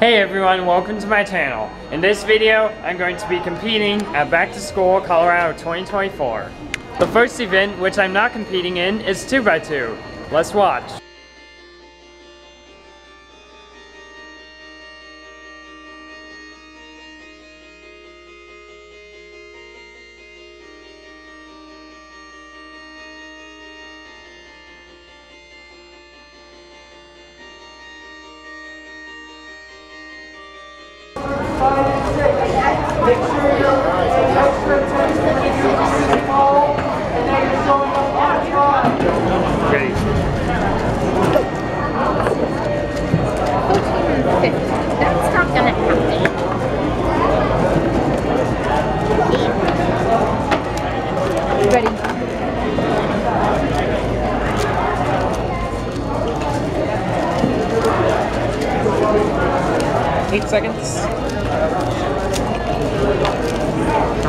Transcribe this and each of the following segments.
Hey everyone, welcome to my channel. In this video, I'm going to be competing at Back to School Colorado 2024. The first event, which I'm not competing in, is 2x2. Let's watch.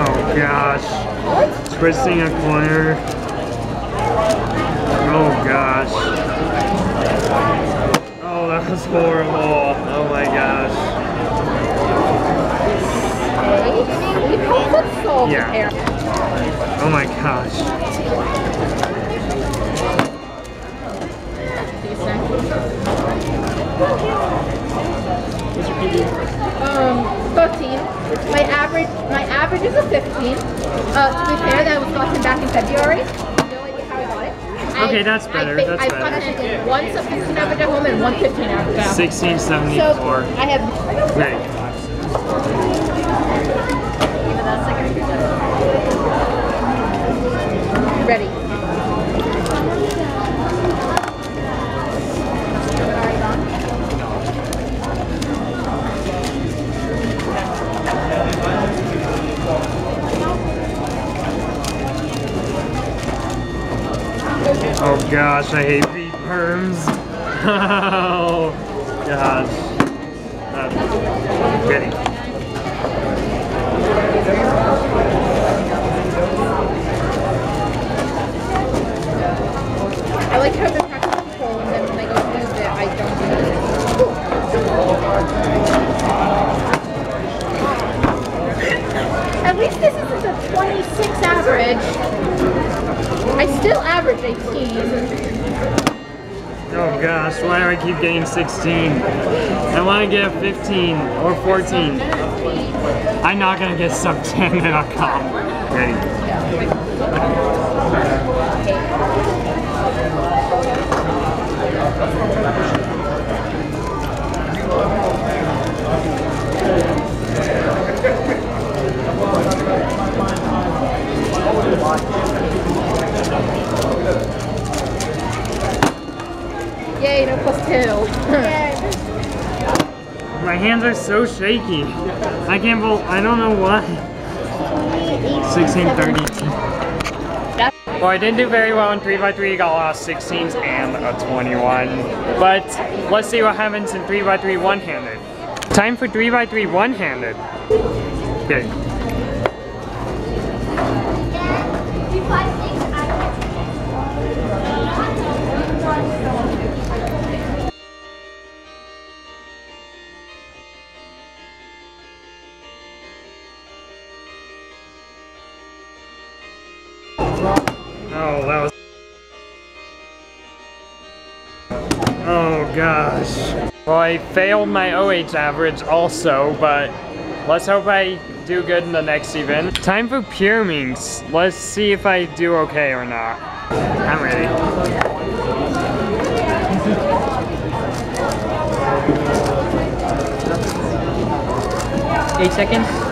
Oh gosh. Twisting a corner. Oh gosh. Oh, that was horrible. Oh my gosh. Yeah. Oh my gosh. Um, 13. My average, my average is a 15. Uh, to be fair, that was gotten back in February. No idea how I got it. I- Okay, that's I better, think that's I've better. gotten one 15 average at home and one 15 average at home. 1674. So I have Ready? Gosh, I hate beat perms. Oh gosh. Ready? I like how the practice control and when I go to use it, I don't use it. At least this isn't a 26 average. I still average 18. Oh gosh, why do I keep getting 16? I want to get a 15 or 14. I'm not gonna get sub 10 in a comp. Ready no plus two. My hands are so shaky. I can't believe, I don't know why. 1632. Well, I didn't do very well in 3x3, got lost 16s and a 21. But let's see what happens in 3x3 one-handed. Time for 3x3 one-handed. Okay. I failed my OH average also, but let's hope I do good in the next event. Time for Pyraminx. Let's see if I do okay or not. I'm ready. Eight seconds.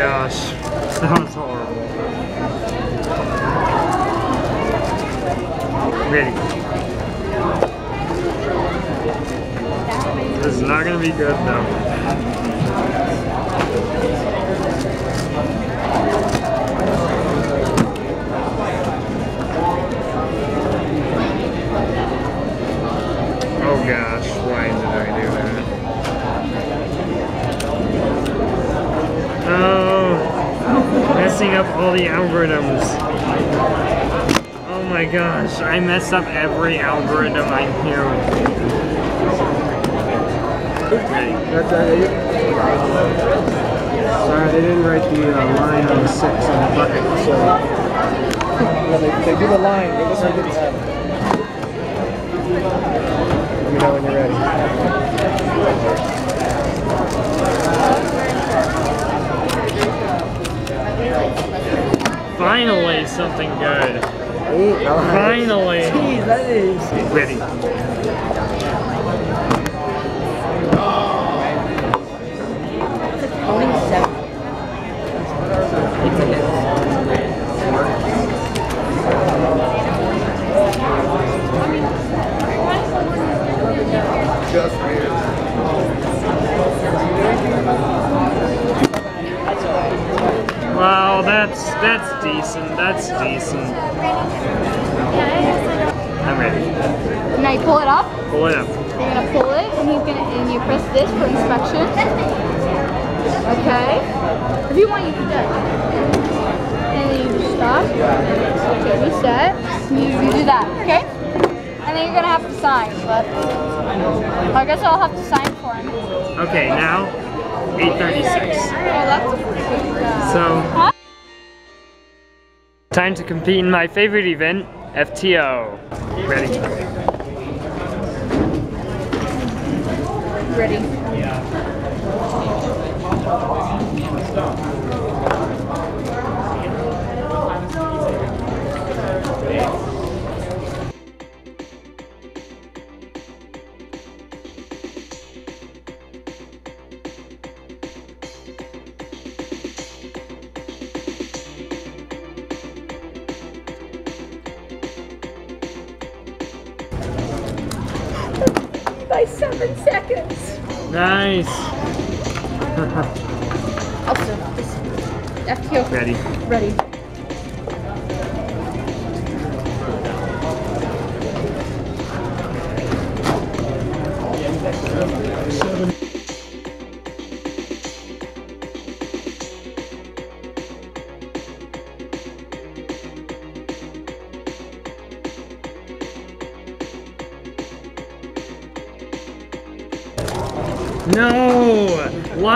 gosh. Sounds horrible. Ready. This is not gonna be good though. Oh gosh, why did I do it? Up all the algorithms. Oh my gosh, I messed up every algorithm I. Uh, Sorry, they didn't write the uh, line on the six on the bucket, so. yeah, they, they do the line, didn't have it. Let me know when you're ready. Finally, something good. Finally. Jeez, that is. Ready. Owning seven. Wow, that's that's decent. That's decent. I'm ready. Now you pull it up. Pull it up. You're gonna pull it, and he's gonna, and you press this for inspection. Okay. If you want, you can do it. And then you stop. Okay, reset. You, you do that, okay? And then you're gonna have to sign, but I guess I'll have to sign for him. Oh, Okay, now 8:36. that's a pretty good job. So Huh? Time to compete in my favorite event, FTO. Ready? Ready. By seven seconds. Nice. Also, this FTO Ready? ready.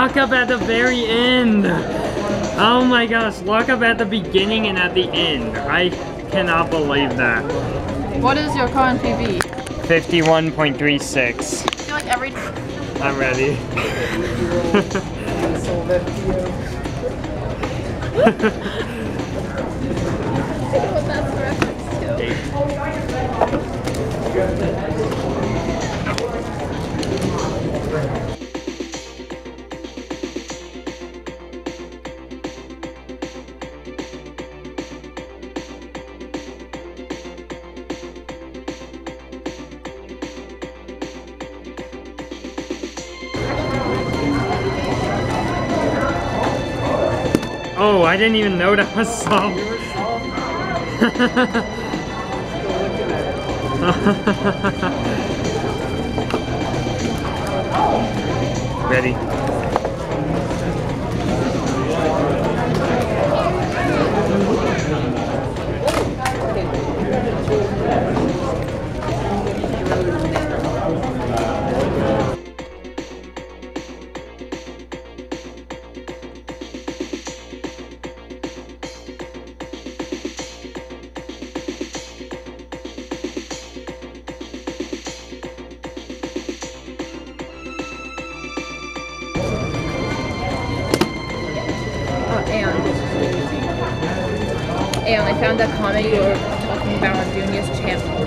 Lock up at the very end! Oh my gosh, lock up at the beginning and at the end. I cannot believe that. What is your current PB? 51.36. I feel like every I'm ready. what that's reference to. I didn't even know that was solved. Ready? And I found that comment you were talking about on Junior's channel.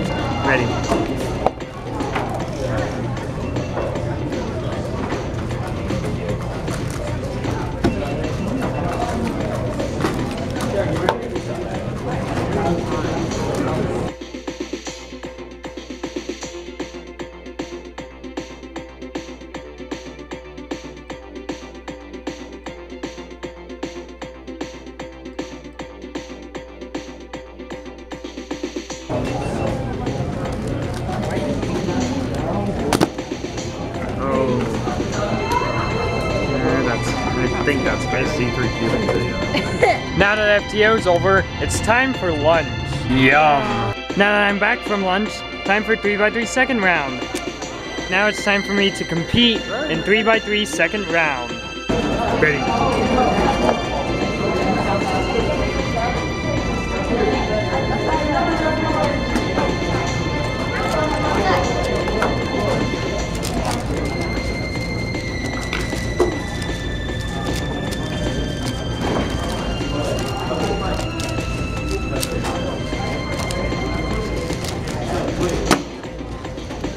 Ready? FTO's over, it's time for lunch. Yum. Now that I'm back from lunch, time for 3x3 second round. Now it's time for me to compete in 3x3 second round. Ready.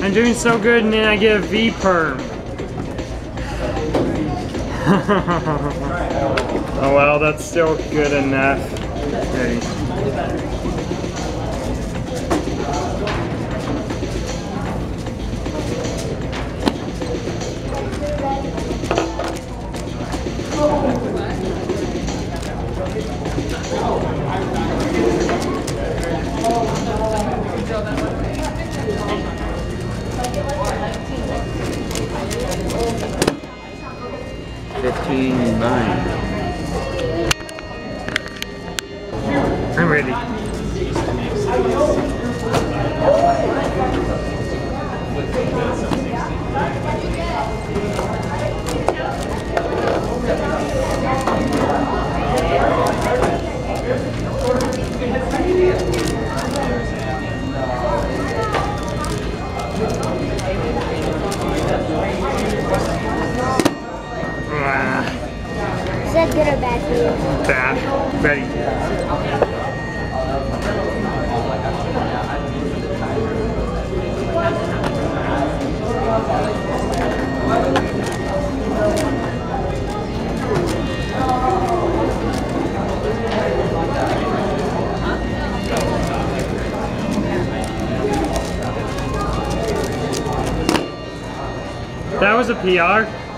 I'm doing so good and then I get a V perm. oh well, that's still good enough. Okay. Fifteen nine. I'm ready. Is that good or bad for you? bad. Ready. That was a PR.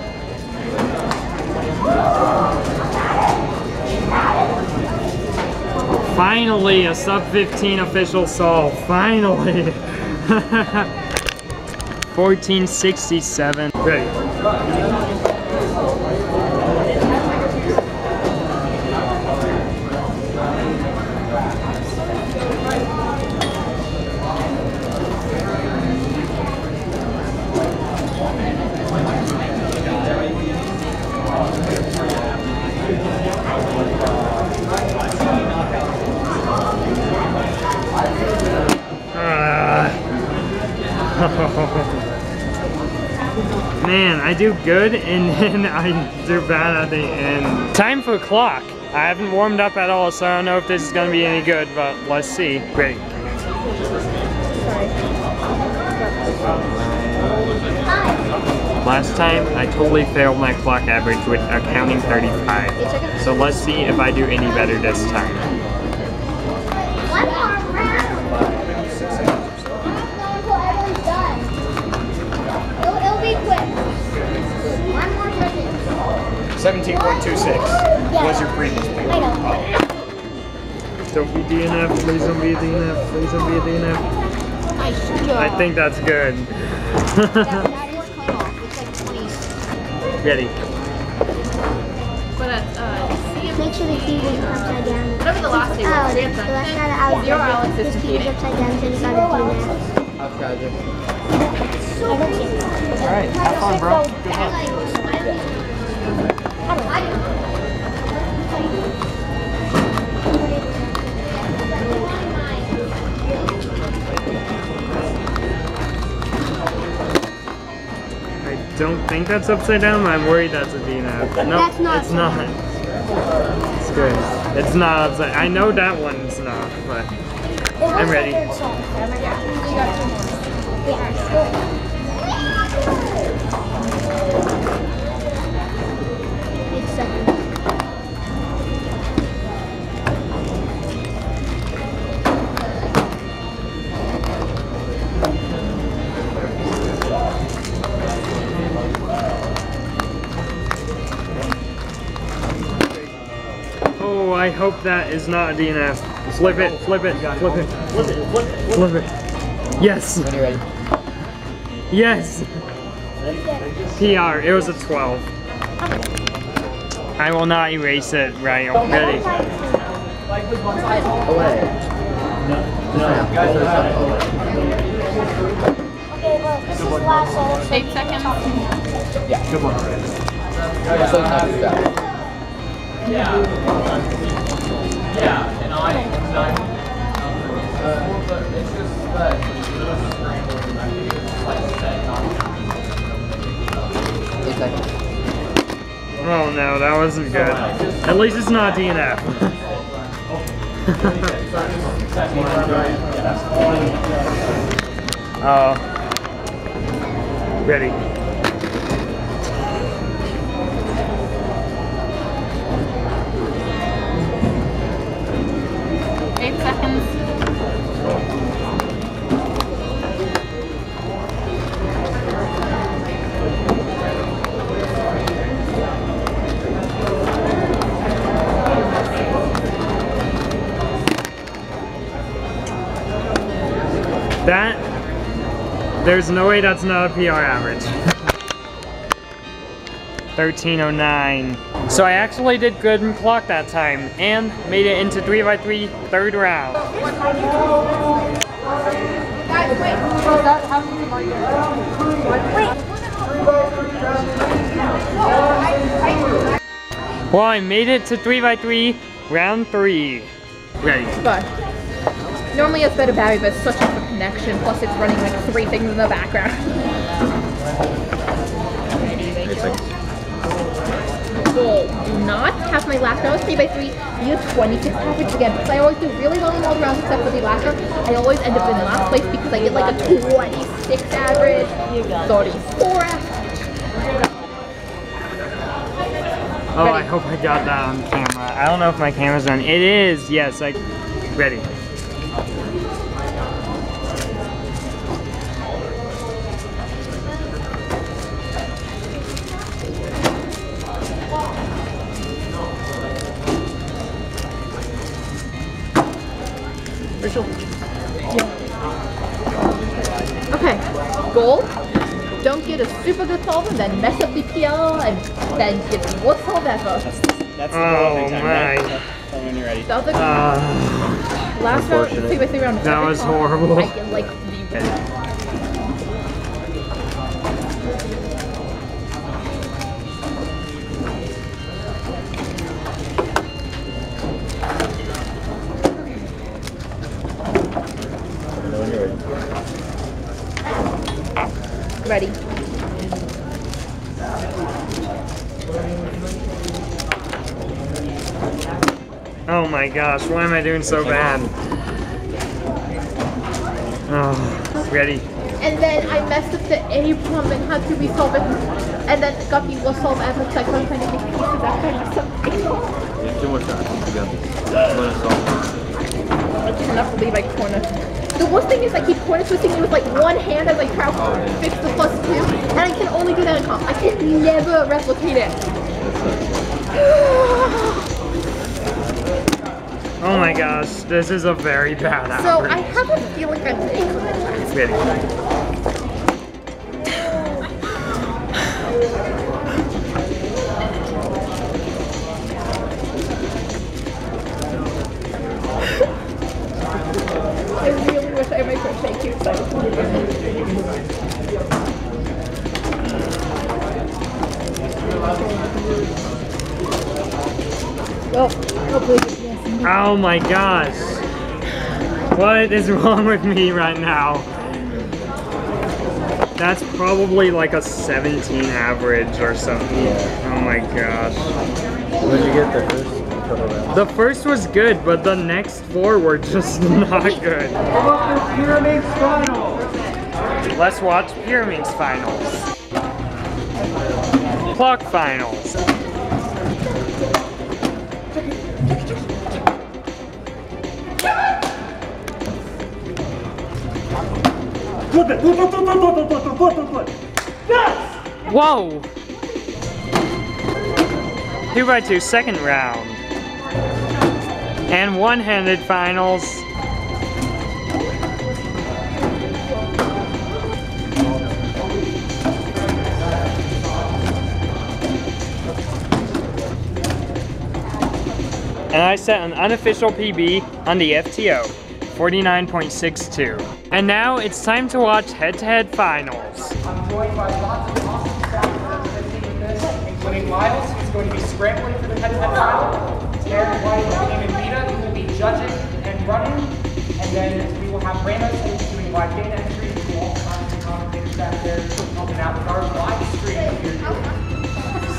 Finally, a sub 15 official solve. Finally. 1467. Ready. Man, I do good and then I do bad at the end. Time for clock. I haven't warmed up at all, so I don't know if this is gonna be any good, but let's see. Great. Last time, I totally failed my clock average with a counting 35. So let's see if I do any better this time. 17.26 was your previous ping. I know. Oh. Don't be DNF, please don't be DNF, please don't be DNF. Nice. I think that's good. Ready. Uh, Make sure the cube is upside down. Whatever the last thing was, the left side of Alex. Your Alex is competing. I've got. Alright, have fun, bro. Good luck. I don't think that's upside down, but I'm worried that's a DNF. No, not it's not. It's good. It's not upside. I know that one's not, but I'm ready. It's second. Oh, I hope that is not a DNF. Flip it, flip it, flip it, flip it, flip it, flip it. Yes, ready. yes. PR, it was a 12. I will not erase it, right? Ready? Away. Okay, look, this is the last solution. Eight seconds. Yeah, good one. So not too bad. Eight seconds. Oh no, that wasn't good. At least it's not DNF. Oh. Ready. That, there's no way that's not a PR average. 1309. So I actually did good in clock that time and made it into 3x3 third round. Well, I made it to 3x3 round 3. Ready. But normally it's better battery, but it's such a good connection. Plus, it's running like three things in the background. Eight. Goal: Do not have my last round three by three be a 26 average again. Because I always do really well in all the rounds except for the last round. I always end up in the last place because I get like a 26 average, 34 average. Oh, I hope I got that on camera. I don't know if my camera's on. It is, yes, I, ready. Okay, goal. Don't get a super good solve and then mess up the PL and then get the worst solve ever. That's Oh my. Tell me when you're ready. That was like Uh, last round, three by three round. That was horrible. I get like the gosh, why am I doing so bad? Oh, ready. And then I messed up the A perm and had to resolve it. And then got the worst solve ever because I couldn't find any pieces after I messed up A solve. Two more shots. You got this. I'm gonna solve I cannot believe I corner. The worst thing is I keep corner twisting it with like one hand as I try to fix the plus two. And I can only do that in comp. I can never replicate it. Oh my gosh, this is a very bad So average. I have a feeling I'm Ready. I really wish I had my crochet cubes. I Oh, hopefully yes. Oh my gosh. What is wrong with me right now? That's probably like a 17 average or something. Oh my gosh. When did you get the first couple rounds? The first was good, but the next four were just not good. Let's watch Pyraminx finals. Clock finals. Whoa! Two by two, second round. And one-handed finals. And I set an unofficial PB on the FTO, 49.62. And now it's time to watch head-to-head finals. I'm joined by lots of awesome staff with this, including Miles, who's going to be scrambling for the head-to-head final. Darren White and Vita, who will be judging and running. And then we will have Ramos, who will be doing live data entry, who will also have the commentators back there helping out with our live stream here.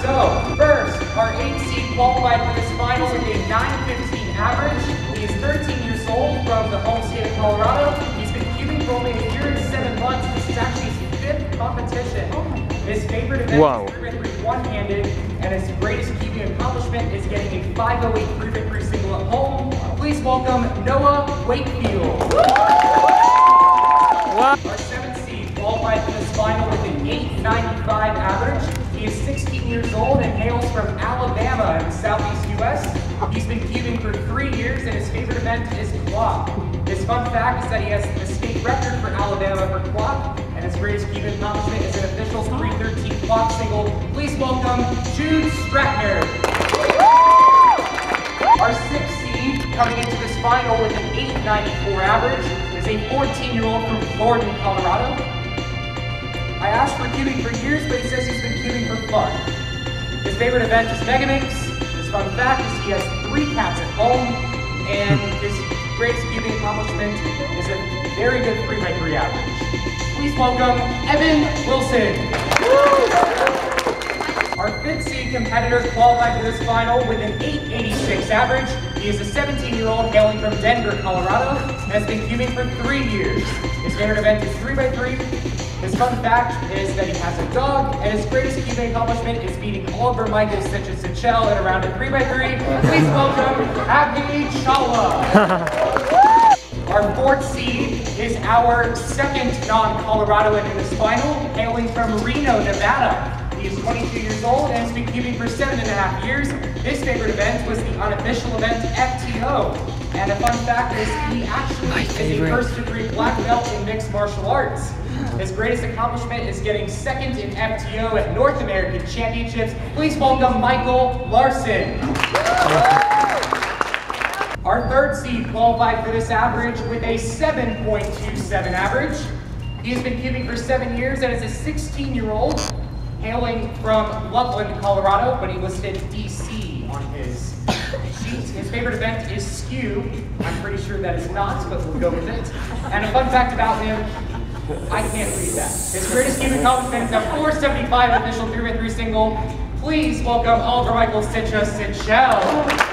So, first, our 8 seed qualified for this final with a 915 average. He is 13 years old from the home state of Colorado. He's been cubing for only a year and seven months. This is actually his fifth competition. Oh his favorite event Whoa. is three by three one-handed, and his greatest cubing accomplishment is getting a 508 three by three single at home. Please welcome Noah Wakefield. What? Our seventh seed qualified for this final with an 895 average. He is 16 years old and hails from Alabama in the southeast U.S. He's been cubing for three years and his favorite event is clock. His fun fact is that he has the state record for Alabama for clock, and his greatest cubing accomplishment is an official 313 clock single. Please welcome Jude Stratner. Our sixth seed coming into this final with an 894 average is a 14-year-old from Thornton, Colorado. I asked for cubing for years, but he says he's been cubing for fun. His favorite event is Megaminx. His fun fact is he has three cats at home, and his greatest cubing accomplishment is a very good 3x3 average. Please welcome Evan Wilson. Our fifth seed competitor qualified for this final with an 886 average. He is a 17-year-old hailing from Denver, Colorado, and has been cubing for three years. His favorite event is 3x3. His fun fact is that he has a dog, and his greatest cubing accomplishment is beating Oliver Michael Stitches Sichel in a round of 3x3. Please welcome Abhi Chawla. Our fourth seed is our second non-Coloradoan in this final, hailing from Reno, Nevada. He is 22 years old and has been cubing for seven and a half years. His favorite event was the unofficial event FTO. And a fun fact is he actually is a first degree black belt in mixed martial arts. His greatest accomplishment is getting second in FTO at North American Championships. Please welcome Michael Larson. Our third seed qualified for this average with a 7.27 average. He has been cubing for seven years and is a 16-year-old hailing from Loveland, Colorado, but he listed DC on his sheet. His favorite event is Skewb. I'm pretty sure that is not, but we'll go with it. And a fun fact about him, I can't read that. His greatest cubing accomplishment is a 475 official 3x3 single. Please welcome Oliver Michael Stitcha Sichel.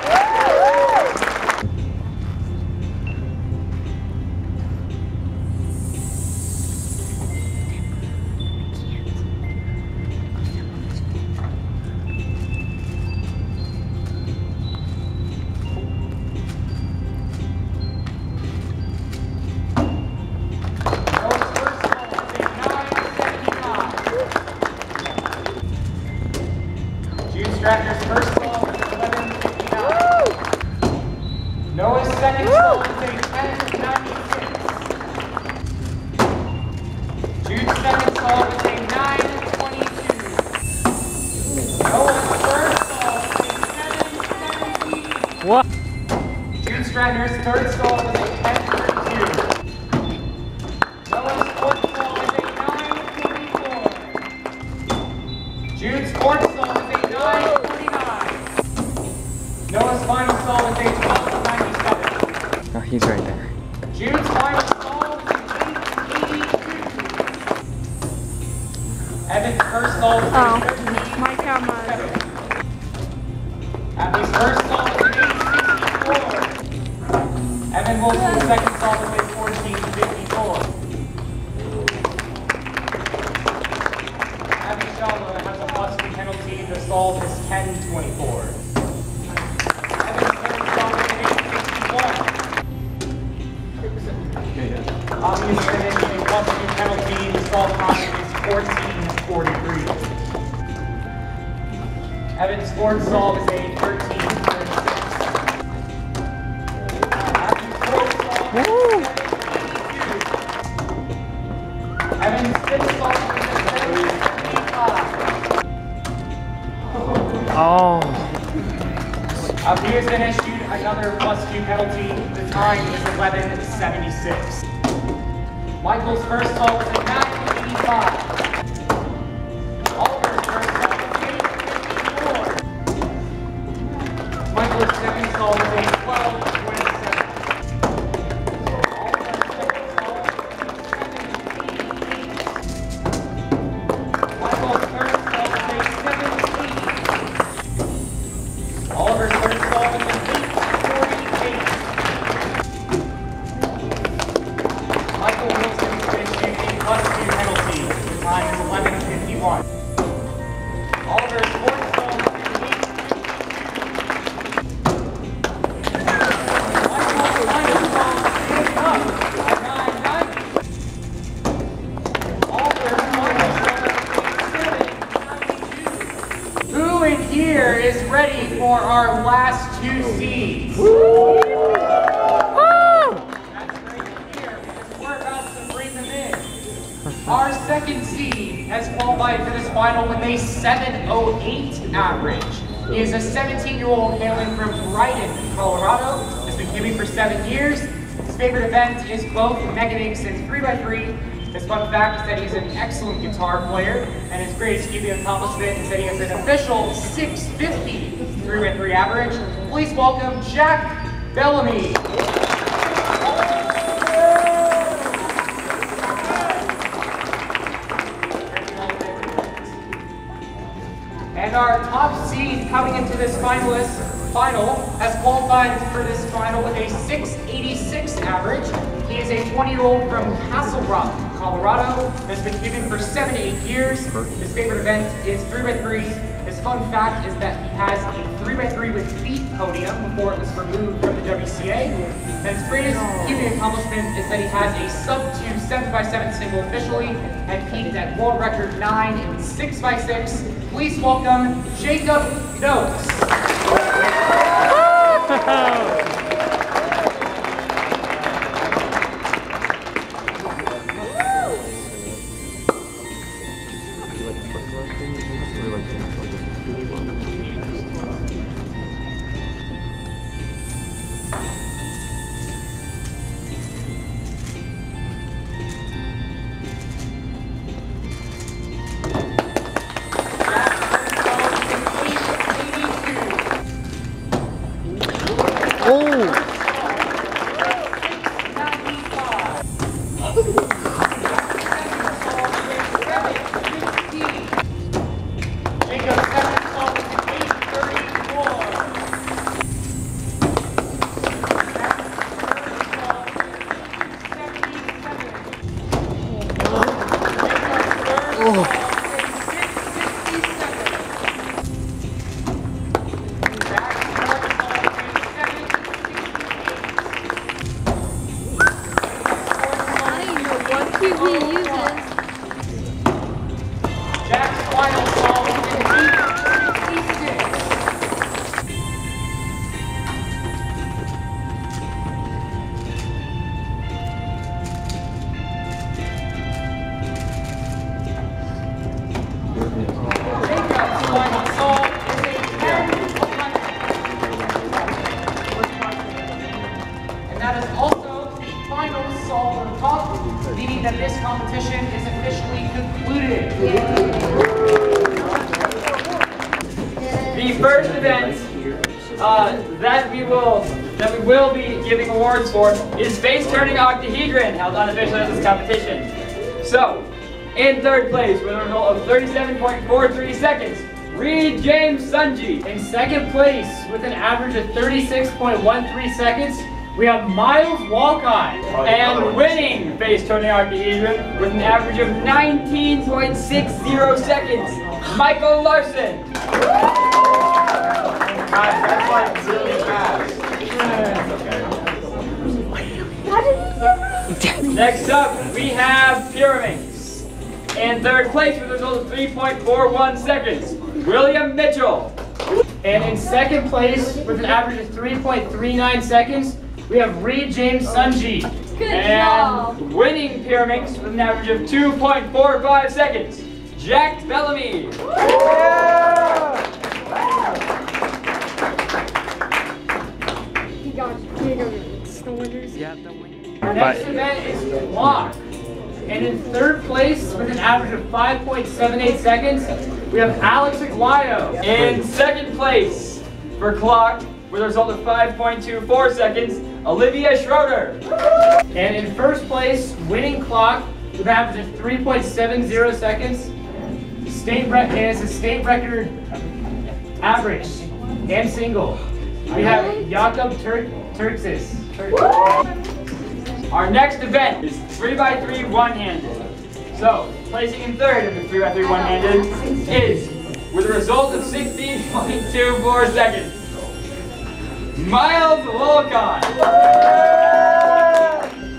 Jude first stall is 10.24. Evan's third stall was an 8.61. Obviously, a plus two penalty. Time is 14.43. Evan's fourth stall guitar player, and his greatest cubing accomplishment is that he has an official 650 3 and 3 average. Please welcome Jack Bellamy. And our top seed coming into this finalist final has qualified for this final with a 686 average. He is a 20-year-old from Castle Rock, Colorado. Has been cubing for seven to eight years. His favorite event is 3x3. His fun fact is that he has a 3x3 with feet podium before it was removed from the WCA. And his greatest cubing accomplishment is that he has a sub 2 7x7 single officially and peaked at world record 9 in 6x6. Please welcome Jacob Noakes. Unofficially this competition. So, in third place with a result of 37.43 seconds, Reed James Sunji. In second place with an average of 36.13 seconds, we have Miles Walcott. Oh, and winning face turning octahedron with an average of 19.60 seconds, Michael Larson. Next up, we have Pyraminx. In third place with a result of 3.41 seconds, William Mitchell. And in second place with an average of 3.39 seconds, we have Reed James Sunji. Good and job. winning Pyraminx with an average of 2.45 seconds, Jack Bellamy. The. Our next event is clock. And in third place with an average of 5.78 seconds, we have Alex Aguayo. In second place for clock with a result of 5.24 seconds, Olivia Schroeder. And in first place, winning clock with an average of 3.70 seconds. State rec it's a state record average and single. We have Jakob Tur Turksis. Our next event is 3x3 one-handed. So, placing in third in the 3x3 one-handed is, with a result of 16.24 seconds, Miles Wolcott.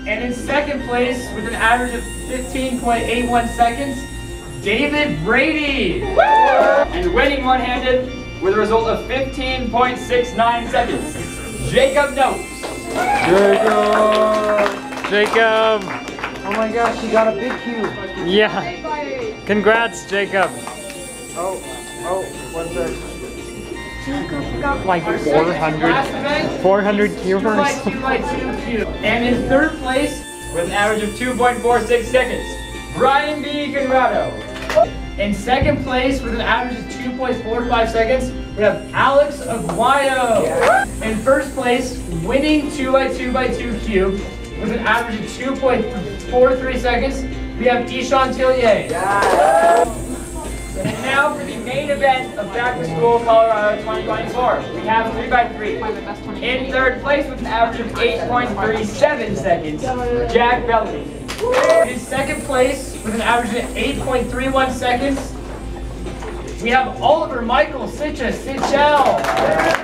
And in second place with an average of 15.81 seconds, David Brady. And winning one-handed with a result of 15.69 seconds, Jacob Noakes. Jacob! Oh my gosh, he got a big cube. Yeah. Congrats, Jacob. Oh, oh, what's? Like 400, 400 cubers. two by two cube. And in third place, with an average of 2.46 seconds, Brian B. Conrado. in second place with an average of 2.45 seconds, we have Alex Aguayo. In first place, winning 2x2x2 cube with an average of 2.43 seconds, we have Ishan Tillier. And now for the main event of Back to School Colorado 2024. We have 3x3. In third place with an average of 8.37 seconds, Jack Bellamy. In second place with an average of 8.31 seconds, we have Oliver Michael Sitcha Sitchell.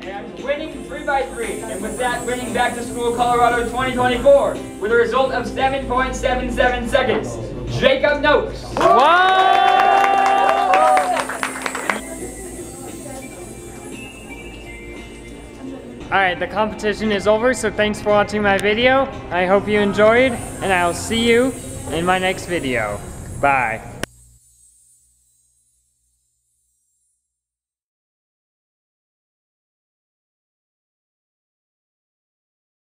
And winning 3x3. And with that, winning Back to School Colorado 2024 with a result of 7.77 seconds, Jacob Noakes. Alright, the competition is over, so thanks for watching my video. I hope you enjoyed, and I'll see you in my next video. Bye.